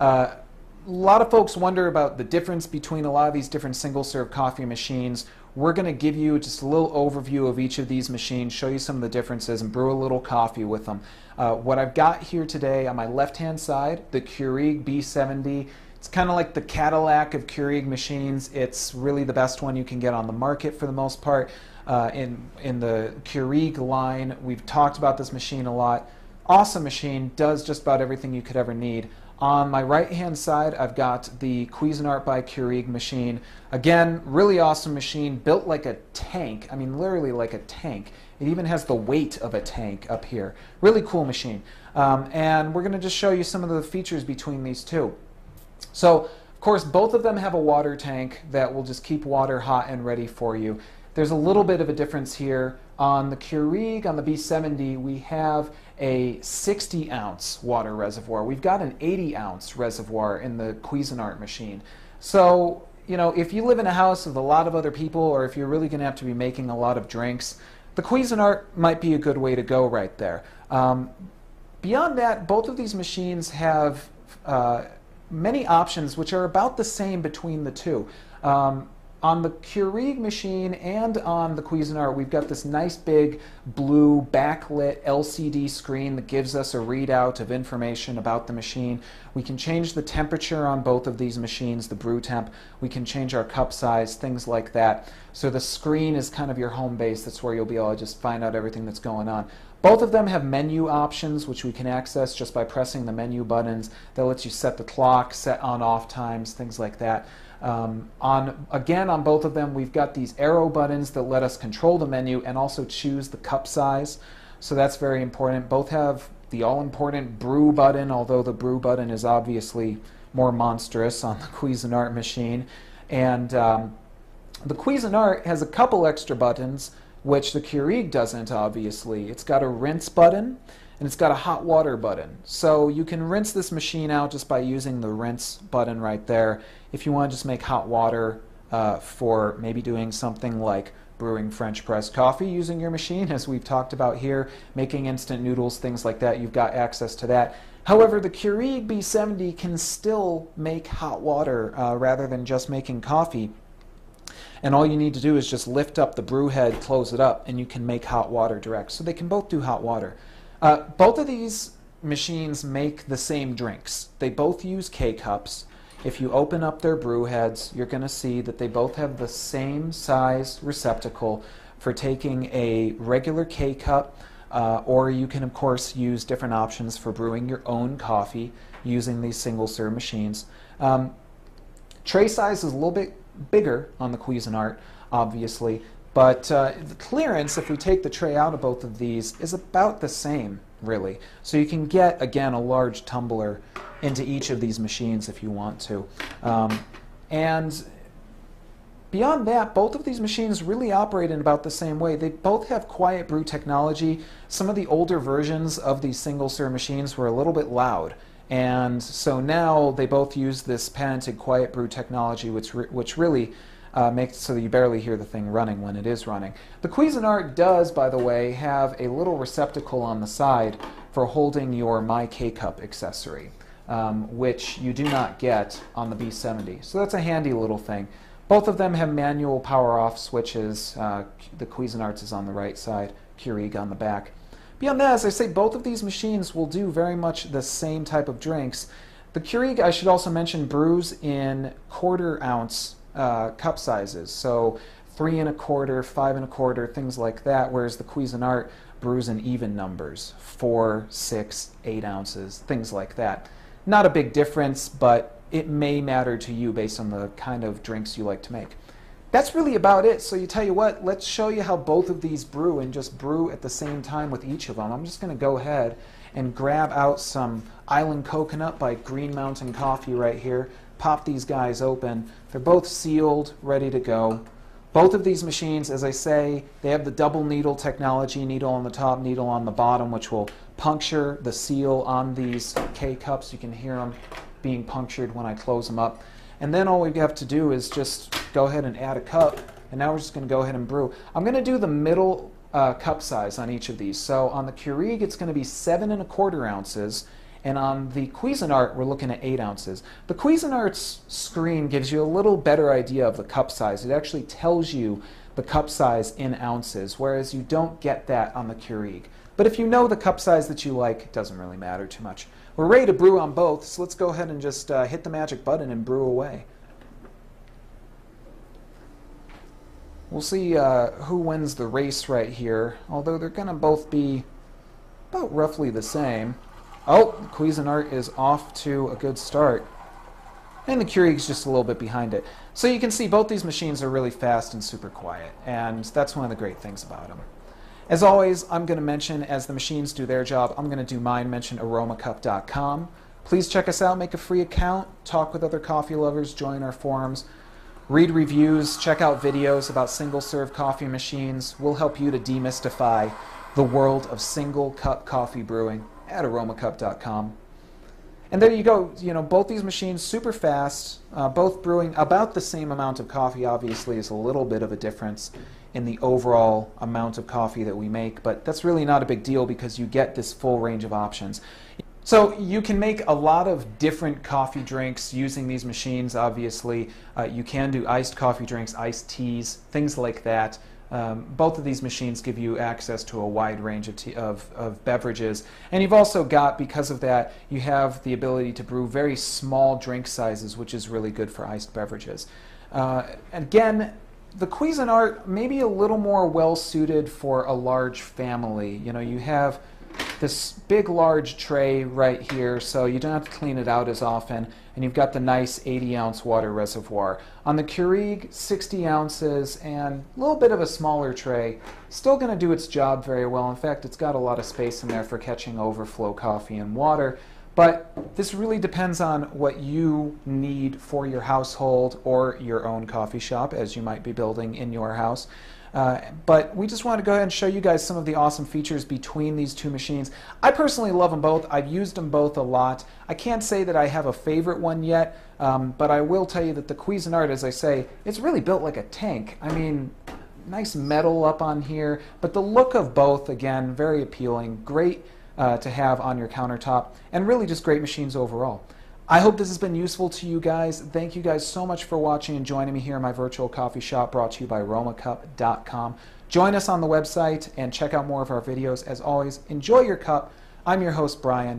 Uh, a lot of folks wonder about the difference between a lot of these different single serve coffee machines. We're going to give you just a little overview of each of these machines, show you some of the differences, and brew a little coffee with them. Uh, what I've got here today on my left hand side, the Keurig B70. It's kind of like the Cadillac of Keurig machines. It's really the best one you can get on the market for the most part. Uh, in, in the Keurig line, we've talked about this machine a lot. Awesome machine, does just about everything you could ever need. On my right hand side, I've got the Cuisinart by Keurig machine. Again, really awesome machine, built like a tank. I mean, literally like a tank. It even has the weight of a tank up here. Really cool machine. Um, and we're going to just show you some of the features between these two. So, of course, both of them have a water tank that will just keep water hot and ready for you. There's a little bit of a difference here. On the Keurig, on the B70, we have a 60 ounce water reservoir. We've got an 80 ounce reservoir in the Cuisinart machine. So, you know, if you live in a house with a lot of other people or if you're really going to have to be making a lot of drinks, the Cuisinart might be a good way to go right there. Um, beyond that, both of these machines have uh, many options which are about the same between the two. Um, on the Keurig machine and on the Cuisinart, we've got this nice big blue backlit LCD screen that gives us a readout of information about the machine. We can change the temperature on both of these machines, the brew temp. We can change our cup size, things like that. So the screen is kind of your home base. That's where you'll be able to just find out everything that's going on. Both of them have menu options, which we can access just by pressing the menu buttons. That lets you set the clock, set on off times, things like that. Um, on Again, on both of them, we've got these arrow buttons that let us control the menu and also choose the cup size. So that's very important. Both have the all-important brew button, although the brew button is obviously more monstrous on the Cuisinart machine. And um, the Cuisinart has a couple extra buttons, which the Keurig doesn't, obviously. It's got a rinse button, and it's got a hot water button. So you can rinse this machine out just by using the rinse button right there. If you want to just make hot water uh, for maybe doing something like brewing French press coffee using your machine, as we've talked about here, making instant noodles, things like that, you've got access to that. However, the Keurig B70 can still make hot water uh, rather than just making coffee. And all you need to do is just lift up the brew head, close it up, and you can make hot water direct. So they can both do hot water. Uh, both of these machines make the same drinks. They both use K-cups. If you open up their brew heads, you're going to see that they both have the same size receptacle for taking a regular K-cup, uh, or you can, of course, use different options for brewing your own coffee using these single-serve machines. Um, tray size is a little bit bigger on the Cuisinart, obviously, but uh, the clearance, if we take the tray out of both of these, is about the same, really. So you can get, again, a large tumbler into each of these machines if you want to. Um, and beyond that, both of these machines really operate in about the same way. They both have quiet brew technology. Some of the older versions of these single serve machines were a little bit loud. And so now they both use this patented quiet brew technology, which, re which really uh, makes so that you barely hear the thing running when it is running. The Cuisinart does, by the way, have a little receptacle on the side for holding your My K-Cup accessory, um, which you do not get on the B70. So that's a handy little thing. Both of them have manual power off switches. Uh, the Cuisinart's is on the right side, Keurig on the back. Beyond that, as I say, both of these machines will do very much the same type of drinks. The Keurig, I should also mention, brews in quarter ounce uh, cup sizes. So three and a quarter, five and a quarter, things like that. Whereas the Cuisinart brews in even numbers, four, six, eight ounces, things like that. Not a big difference, but it may matter to you based on the kind of drinks you like to make. That's really about it. So you tell you what, let's show you how both of these brew and just brew at the same time with each of them. I'm just going to go ahead and grab out some Island Coconut by Green Mountain Coffee right here pop these guys open. They're both sealed, ready to go. Both of these machines, as I say, they have the double needle technology, needle on the top, needle on the bottom, which will puncture the seal on these K-cups. You can hear them being punctured when I close them up. And then all we have to do is just go ahead and add a cup. And now we're just going to go ahead and brew. I'm going to do the middle uh, cup size on each of these. So on the Keurig, it's going to be seven and a quarter ounces And on the Cuisinart, we're looking at 8 ounces. The Cuisinart's screen gives you a little better idea of the cup size. It actually tells you the cup size in ounces, whereas you don't get that on the Keurig. But if you know the cup size that you like, it doesn't really matter too much. We're ready to brew on both, so let's go ahead and just uh, hit the magic button and brew away. We'll see uh, who wins the race right here, although they're going to both be about roughly the same. Oh, Cuisinart is off to a good start. And the Keurig's just a little bit behind it. So you can see both these machines are really fast and super quiet, and that's one of the great things about them. As always, I'm going to mention, as the machines do their job, I'm going to do mine, mention aromacup.com. Please check us out, make a free account, talk with other coffee lovers, join our forums, read reviews, check out videos about single serve coffee machines. We'll help you to demystify the world of single cup coffee brewing at aromacup.com. And there you go. You know, both these machines super fast, uh, both brewing about the same amount of coffee. Obviously, is a little bit of a difference in the overall amount of coffee that we make, but that's really not a big deal because you get this full range of options. So you can make a lot of different coffee drinks using these machines. Obviously, uh, you can do iced coffee drinks, iced teas, things like that. Um, both of these machines give you access to a wide range of, of, of, beverages. And you've also got, because of that, you have the ability to brew very small drink sizes, which is really good for iced beverages. Uh, again, the Cuisinart may be a little more well suited for a large family. You know, you have this big large tray right here so you don't have to clean it out as often and you've got the nice 80 ounce water reservoir. On the Keurig 60 ounces and a little bit of a smaller tray still going to do its job very well. In fact it's got a lot of space in there for catching overflow coffee and water but this really depends on what you need for your household or your own coffee shop as you might be building in your house. Uh, but we just want to go ahead and show you guys some of the awesome features between these two machines. I personally love them both. I've used them both a lot. I can't say that I have a favorite one yet, um, but I will tell you that the Cuisinart, as I say, it's really built like a tank. I mean, nice metal up on here, but the look of both, again, very appealing. Great uh, to have on your countertop, and really just great machines overall. I hope this has been useful to you guys. Thank you guys so much for watching and joining me here in my virtual coffee shop brought to you by aromacup.com. Join us on the website and check out more of our videos. As always, enjoy your cup. I'm your host, Brian.